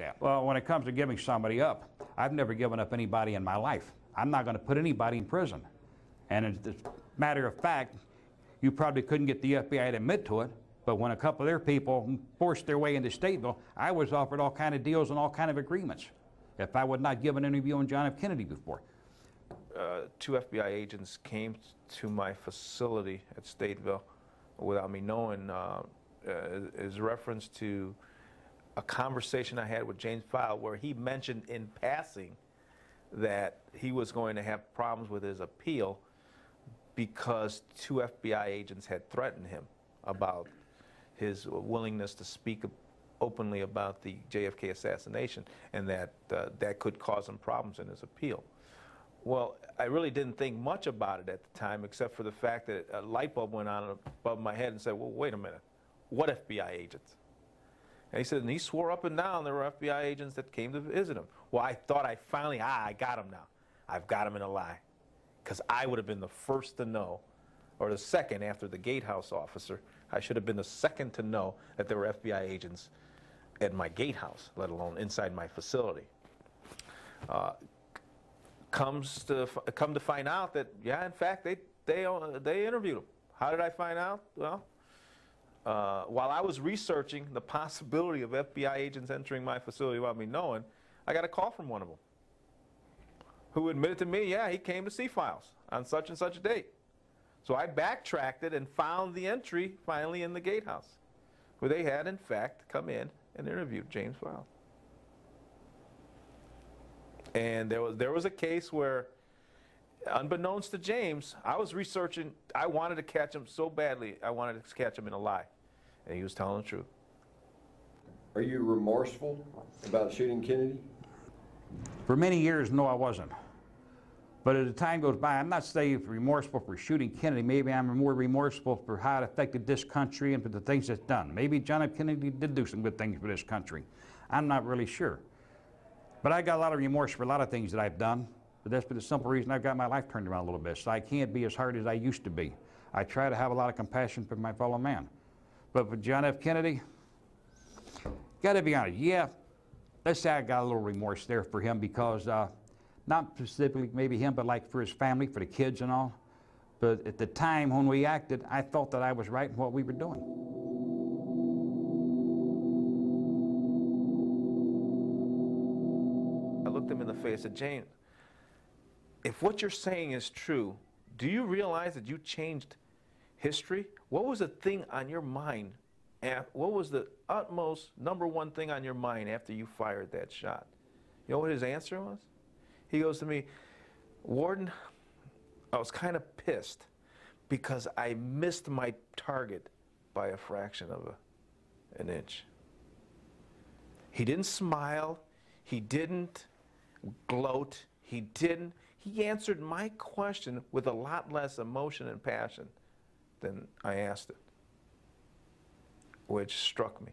at. Well, when it comes to giving somebody up, I've never given up anybody in my life. I'm not going to put anybody in prison. And as a matter of fact, you probably couldn't get the FBI to admit to it, but when a couple of their people forced their way into Stateville, I was offered all kind of deals and all kind of agreements if I would not give an interview on John F. Kennedy before. uh, two FBI agents came to my facility at Stateville without me knowing, uh, uh, is reference to a conversation I had with James Files where he mentioned in passing that he was going to have problems with his appeal because two FBI agents had threatened him about his willingness to speak openly about the JFK assassination and that uh, that could cause him problems in his appeal. Well, I really didn't think much about it at the time, except for the fact that a light bulb went on above my head and said, well, wait a minute, what FBI agents? And he said, and he swore up and down there were FBI agents that came to visit him. Well, I thought I finally, ah, I got him now. I've got him in a lie. Because I would have been the first to know, or the second after the gatehouse officer. I should have been the second to know that there were FBI agents at my gatehouse, let alone inside my facility. Uh, comes to come to find out that yeah, in fact, they they uh, they interviewed him. How did I find out? Well, uh, while I was researching the possibility of FBI agents entering my facility without me knowing, I got a call from one of them who admitted to me, yeah, he came to see Files on such and such a date. So I backtracked it and found the entry finally in the gatehouse, where they had in fact come in and interviewed James Files. And there was there was a case where, unbeknownst to James, I was researching. I wanted to catch him so badly. I wanted to catch him in a lie, and he was telling the truth. Are you remorseful about shooting Kennedy? For many years, no, I wasn't. But as the time goes by, I'm not saying remorseful for shooting Kennedy. Maybe I'm more remorseful for how it affected this country and for the things it's done. Maybe John F. Kennedy did do some good things for this country. I'm not really sure. But I got a lot of remorse for a lot of things that I've done. But that's for the simple reason I've got my life turned around a little bit. So I can't be as hard as I used to be. I try to have a lot of compassion for my fellow man. But for John F. Kennedy, got to be honest, yeah, let's say I got a little remorse there for him because uh, not specifically maybe him, but like for his family, for the kids and all. But at the time when we acted, I felt that I was right in what we were doing. I looked him in the face and said, James, if what you're saying is true, do you realize that you changed history? What was the thing on your mind? What was the utmost number one thing on your mind after you fired that shot? You know what his answer was? He goes to me, Warden, I was kind of pissed because I missed my target by a fraction of a, an inch. He didn't smile. He didn't gloat. He didn't. He answered my question with a lot less emotion and passion than I asked it, which struck me.